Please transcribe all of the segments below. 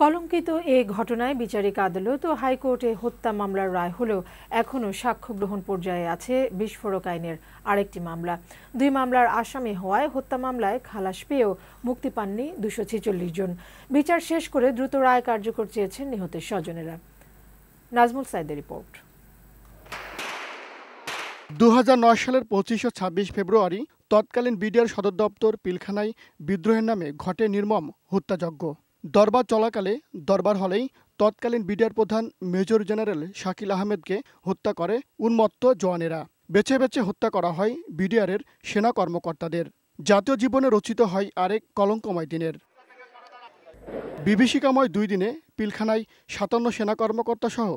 কলঙ্কিত এ ঘটনায় বিচারিক আদালত ও হাইকোর্টে হত্যা মামলার রায় হলেও এখনও সাক্ষ্য গ্রহণ পর্যায়ে আছে বিস্ফোরক আইনের আরেকটি মামলা। দুই মামলার আসামি হওয়ায় হত্যা মামলায় খালাস পেয়েও মুক্তি পাননি দুশো ছেচল্লিশ জন। বিচার শেষ করে দ্রুত রায় কার্যকর চেয়েছেন নিহতের স্বজনেরা। নাজমুল সাইদের রিপোর্ট। দু হাজার নয় সালের পঁচিশ ও ছাব্বিশ ফেব্রুয়ারি তৎকালীন বিডিআর সদর দপ্তর পিলখানায় বিদ্রোহের নামে ঘটে নির্মম হত্যাযজ্ঞ। দরবার চলাকালে দরবার হলেই তৎকালীন বিডিআর প্রধান মেজর জেনারেল শাকিল আহমেদকে হত্যা করে উন্মত্ত জওয়ানেরা। বেছে বেছে হত্যা করা হয় বিডিআরের সেনা কর্মকর্তাদের। জাতীয় জীবনে রচিত হয় আরেক কলঙ্কময় দিনের। বিভীষিকাময় দুই দিনে পিলখানায় সাতান্ন সেনা কর্মকর্তা সহ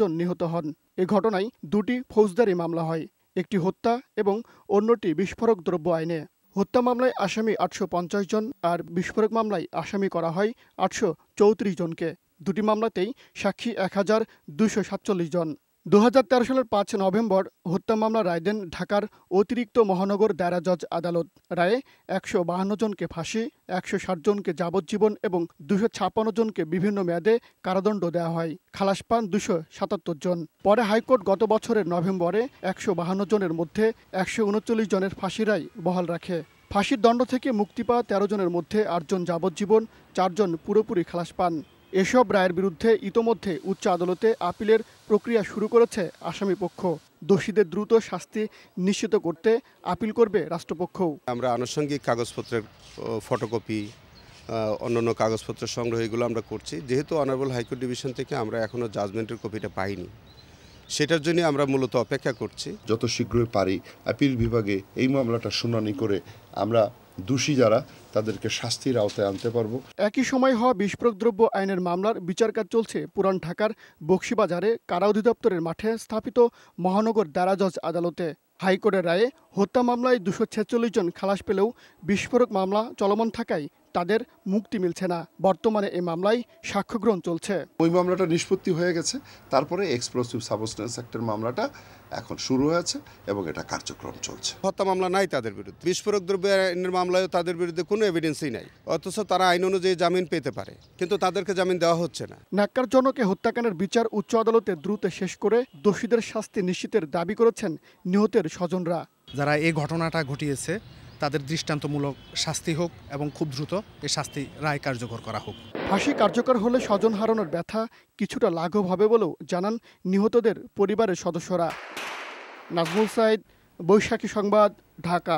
জন নিহত হন। এ ঘটনায় দুটি ফৌজদারি মামলা হয়, একটি হত্যা এবং অন্যটি বিস্ফোরক দ্রব্য আইনে। হত্যা মামলায় আসামি আটশো পঞ্চাশ জন আর বিস্ফোরক মামলায় আসামি করা হয় আটশো চৌত্রিশ জনকে। দুটি মামলাতেই সাক্ষী এক হাজার দুশো সাতচল্লিশ জন। দু হাজার তেরো সালের পাঁচ নভেম্বর হত্যা মামলা রায় দেন ঢাকার অতিরিক্ত মহানগর দায়রা জজ আদালত। রায়ে একশো বাহান্ন জনকে ফাঁসি, একশো ষাট জনকে যাবজ্জীবন এবং দুশো ছাপ্পান্ন জনকে বিভিন্ন মেয়াদে কারাদণ্ড দেওয়া হয়। খালাস পান দুশো সাতাত্তর জন। পরে হাইকোর্ট গত বছরের নভেম্বরে একশো বাহান্ন জনের মধ্যে একশো উনচল্লিশ জনের ফাঁসি রায় বহাল রাখে। ফাঁসির দণ্ড থেকে মুক্তি পাওয়া তেরো জনের মধ্যে আটজন যাবজ্জীবন, চারজন পুরোপুরি খালাস পান। এসব রায়ের বিরুদ্ধে ইতোমধ্যে উচ্চ আদালতে আপিলের প্রক্রিয়া শুরু করেছে আসামি পক্ষ। দোষীদের দ্রুত শাস্তি নিশ্চিত করতে আপিল করবে রাষ্ট্রপক্ষও। আমরা আনুষঙ্গিক কাগজপত্রের ফটোকপি অন্যান্য কাগজপত্র সংগ্রহ এগুলো আমরা করছি। যেহেতু অনারেবল হাইকোর্ট ডিভিশন থেকে আমরা এখনও জাজমেন্টের কপিটা পাইনি। সেটার জন্য আমরা মূলত অপেক্ষা করছি। যত শীঘ্রই পারি আপিল বিভাগে এই মামলাটা শুনানি করে আমরা দোষী যারা, তাদেরকে শাস্তির আওতায় আনতে পারব। একই সময় হওয়া বিস্ফোরক দ্রব্য আইনের মামলার বিচার কাজ চলছে পুরান ঢাকার বক্সিবাজারে কারা অধিদপ্তরের মাঠে স্থাপিত মহানগর দারা জজ আদালতে। হাইকোর্টের রায়ে হত্যা মামলায় দুশো ছেচল্লিশ জন খালাস পেলেও বিস্ফোরক মামলা চলমান থাকায় তাদের মুক্তি মিলছে না। বর্তমানে এই মামলায় সাক্ষ্যগ্রহণ চলছে। ওই মামলাটা নিষ্পত্তি হয়ে গেছে। তারপরে এক্সপ্লোসিভ সাবস্টেন্স অ্যাক্টের মামলাটা এখন শুরু হয়েছে এবং এটা কার্যক্রম চলছে। হত্যা মামলা নাই তাদের বিরুদ্ধে। বিস্ফোরক দ্রব্য আইনের মামলায় তাদের বিরুদ্ধে কোনো এভিডেন্সই নাই। অথচ তারা আইন অনুযায়ী জামিন পেতে পারে। কিন্তু তাদেরকে জামিন দেওয়া হচ্ছে না। ন্যাক্কারজনকে হত্যাকাণ্ডের বিচার উচ্চ আদালতে দ্রুত শেষ করে দোষীদের শাস্তি নিশ্চিতের দাবি করেছেন নিহতের স্বজনরা। যারা এই ঘটনাটা ঘটিয়েছে তাদের দৃষ্টান্তমূলক শাস্তি হোক এবং খুব দ্রুত এই শাস্তি রায় কার্যকর করা হোক। ফাঁসি কার্যকর হলে স্বজন হারানোর ব্যথা কিছুটা লাঘব হবে বলেও জানান নিহতদের পরিবারের সদস্যরা। নাজমুল সাইদ, বৈশাখী সংবাদ, ঢাকা।